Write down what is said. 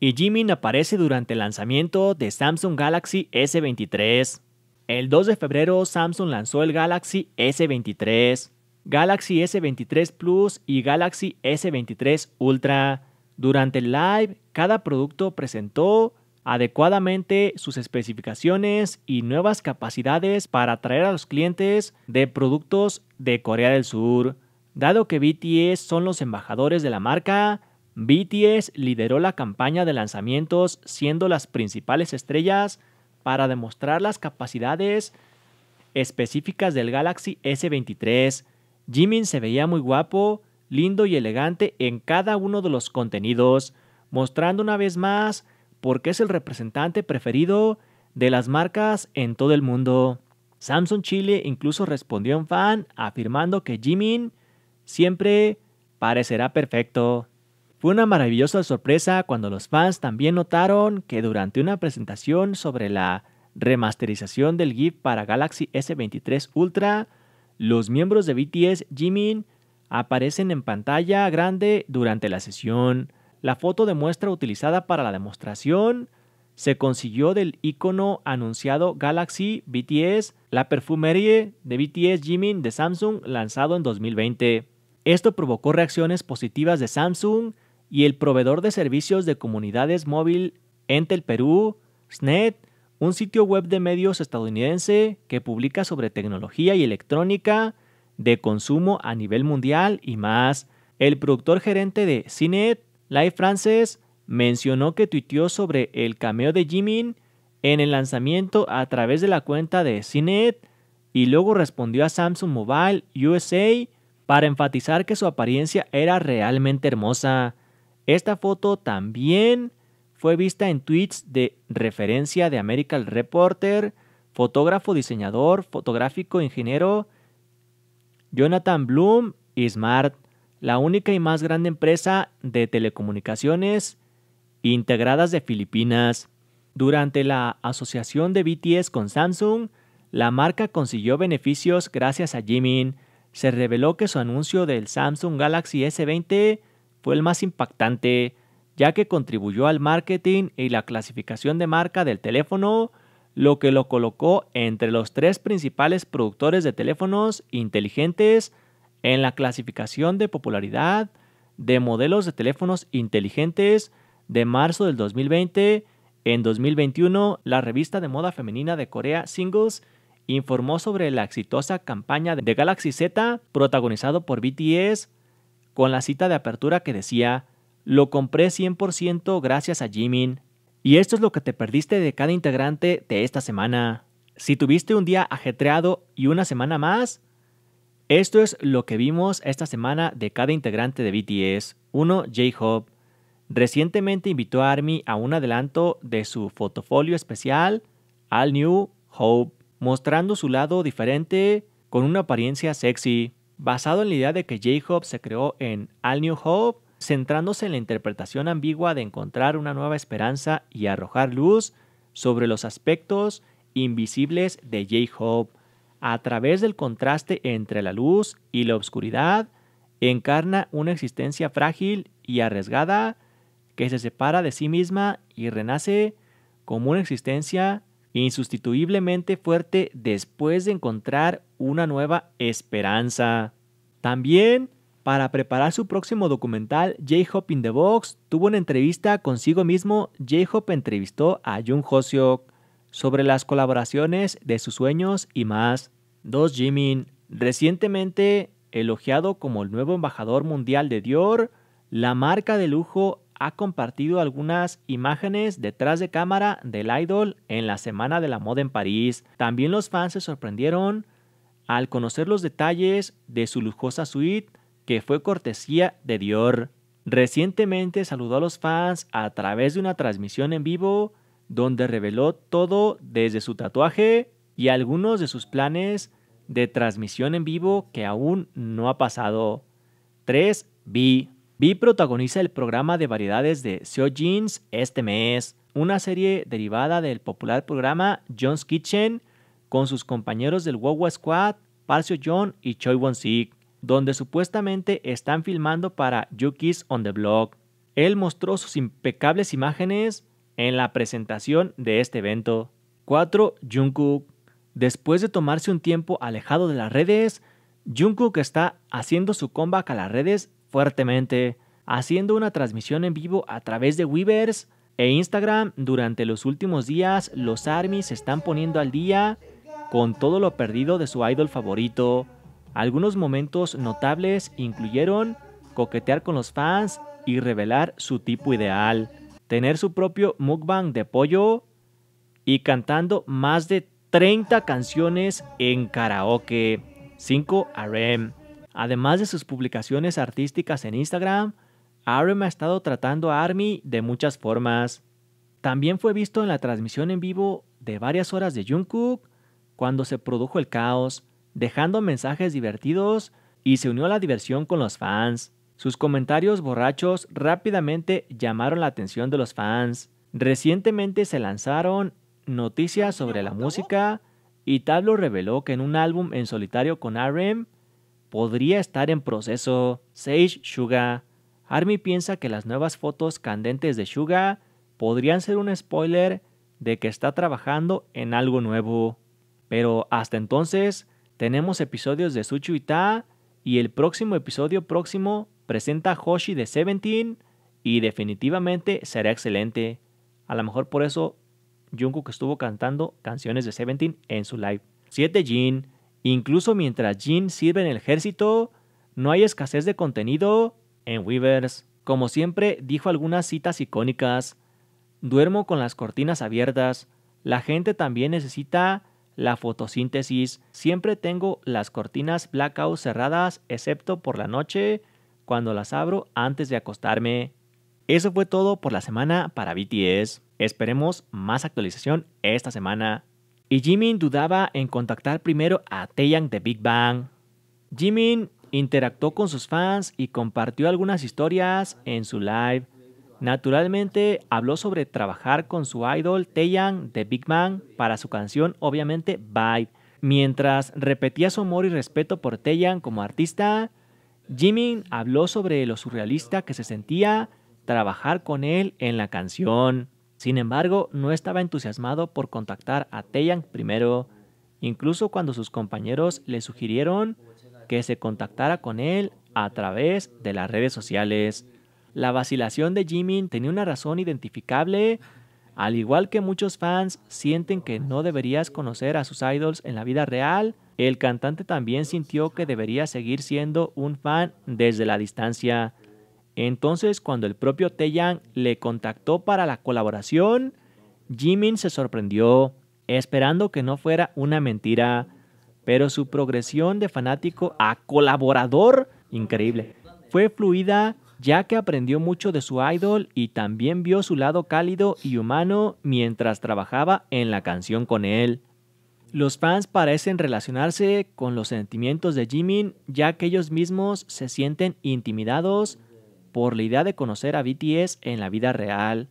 Y Jimin aparece durante el lanzamiento de Samsung Galaxy S23. El 2 de febrero Samsung lanzó el Galaxy S23, Galaxy S23 Plus y Galaxy S23 Ultra. Durante el live, cada producto presentó adecuadamente sus especificaciones y nuevas capacidades para atraer a los clientes de productos de Corea del Sur. Dado que BTS son los embajadores de la marca, BTS lideró la campaña de lanzamientos siendo las principales estrellas para demostrar las capacidades específicas del Galaxy S23. Jimin se veía muy guapo, lindo y elegante en cada uno de los contenidos, mostrando una vez más por qué es el representante preferido de las marcas en todo el mundo. Samsung Chile incluso respondió en fan afirmando que Jimin siempre parecerá perfecto. Fue una maravillosa sorpresa cuando los fans también notaron que durante una presentación sobre la remasterización del GIF para Galaxy S23 Ultra, los miembros de BTS Jimin aparecen en pantalla grande durante la sesión. La foto de muestra utilizada para la demostración se consiguió del icono anunciado Galaxy BTS, la perfumería de BTS Jimin de Samsung lanzado en 2020. Esto provocó reacciones positivas de Samsung y el proveedor de servicios de comunidades móvil Entel Perú, SNET, un sitio web de medios estadounidense que publica sobre tecnología y electrónica de consumo a nivel mundial y más. El productor gerente de CNET, Live Frances, mencionó que tuiteó sobre el cameo de Jimin en el lanzamiento a través de la cuenta de CNET y luego respondió a Samsung Mobile USA para enfatizar que su apariencia era realmente hermosa. Esta foto también fue vista en tweets de referencia de American Reporter, fotógrafo, diseñador, fotográfico, ingeniero, Jonathan Bloom y Smart, la única y más grande empresa de telecomunicaciones integradas de Filipinas. Durante la asociación de BTS con Samsung, la marca consiguió beneficios gracias a Jimin. Se reveló que su anuncio del Samsung Galaxy S20 fue el más impactante, ya que contribuyó al marketing y la clasificación de marca del teléfono, lo que lo colocó entre los tres principales productores de teléfonos inteligentes en la clasificación de popularidad de modelos de teléfonos inteligentes de marzo del 2020. En 2021, la revista de moda femenina de Corea Singles informó sobre la exitosa campaña de Galaxy Z protagonizado por BTS con la cita de apertura que decía, lo compré 100% gracias a Jimin. Y esto es lo que te perdiste de cada integrante de esta semana. Si tuviste un día ajetreado y una semana más, esto es lo que vimos esta semana de cada integrante de BTS. 1. J-Hope. Recientemente invitó a ARMY a un adelanto de su fotofolio especial, All New Hope, mostrando su lado diferente con una apariencia sexy. Basado en la idea de que J-Hope se creó en All New Hope, centrándose en la interpretación ambigua de encontrar una nueva esperanza y arrojar luz sobre los aspectos invisibles de J-Hope. A través del contraste entre la luz y la oscuridad, encarna una existencia frágil y arriesgada que se separa de sí misma y renace como una existencia insustituiblemente fuerte después de encontrar una nueva esperanza. También, para preparar su próximo documental, J-Hop in the Box tuvo una entrevista consigo mismo. J-Hop entrevistó a Jung Hoseok sobre las colaboraciones de sus sueños y más. 2. Jimin, recientemente elogiado como el nuevo embajador mundial de Dior, la marca de lujo ha compartido algunas imágenes detrás de cámara del idol en la Semana de la Moda en París. También los fans se sorprendieron al conocer los detalles de su lujosa suite que fue cortesía de Dior. Recientemente saludó a los fans a través de una transmisión en vivo donde reveló todo desde su tatuaje y algunos de sus planes de transmisión en vivo que aún no ha pasado. 3. B. B protagoniza el programa de variedades de Seo Jeans este mes, una serie derivada del popular programa John's Kitchen con sus compañeros del Wawa Squad, Parcio John y Choi Won Sik, donde supuestamente están filmando para Yuki's on the Block. él mostró sus impecables imágenes en la presentación de este evento. 4. Jungkook. Después de tomarse un tiempo alejado de las redes, Jungkook está haciendo su comeback a las redes fuertemente, haciendo una transmisión en vivo a través de Weavers e Instagram. Durante los últimos días, los ARMY se están poniendo al día con todo lo perdido de su idol favorito. Algunos momentos notables incluyeron coquetear con los fans y revelar su tipo ideal, tener su propio mukbang de pollo y cantando más de 30 canciones en karaoke. 5. RM. Además de sus publicaciones artísticas en Instagram, RM ha estado tratando a ARMY de muchas formas. También fue visto en la transmisión en vivo de varias horas de Jungkook cuando se produjo el caos, dejando mensajes divertidos y se unió a la diversión con los fans. Sus comentarios borrachos rápidamente llamaron la atención de los fans. Recientemente se lanzaron noticias sobre la música y Tablo reveló que en un álbum en solitario con RM podría estar en proceso Sage Suga. Army piensa que las nuevas fotos candentes de Suga podrían ser un spoiler de que está trabajando en algo nuevo. Pero hasta entonces tenemos episodios de Suchu y Ta y el próximo episodio próximo presenta a Hoshi de Seventeen y definitivamente será excelente. A lo mejor por eso Jungkook estuvo cantando canciones de Seventeen en su live. 7 Jin. Incluso mientras Jin sirve en el ejército, no hay escasez de contenido en Weavers. Como siempre, dijo algunas citas icónicas. Duermo con las cortinas abiertas. La gente también necesita la fotosíntesis. Siempre tengo las cortinas blackout cerradas, excepto por la noche, cuando las abro antes de acostarme. Eso fue todo por la semana para BTS. Esperemos más actualización esta semana. Y Jimin dudaba en contactar primero a Taeyang de Big Bang. Jimin interactuó con sus fans y compartió algunas historias en su live. Naturalmente habló sobre trabajar con su idol Taeyang de Big Bang para su canción obviamente Vibe. Mientras repetía su amor y respeto por Taeyang como artista, Jimin habló sobre lo surrealista que se sentía trabajar con él en la canción. Sin embargo, no estaba entusiasmado por contactar a Taeyang primero, incluso cuando sus compañeros le sugirieron que se contactara con él a través de las redes sociales. La vacilación de Jimin tenía una razón identificable. Al igual que muchos fans sienten que no deberías conocer a sus idols en la vida real, el cantante también sintió que debería seguir siendo un fan desde la distancia. Entonces, cuando el propio Taeyang le contactó para la colaboración, Jimin se sorprendió, esperando que no fuera una mentira, pero su progresión de fanático a colaborador, increíble, fue fluida ya que aprendió mucho de su idol y también vio su lado cálido y humano mientras trabajaba en la canción con él. Los fans parecen relacionarse con los sentimientos de Jimin ya que ellos mismos se sienten intimidados por la idea de conocer a BTS en la vida real.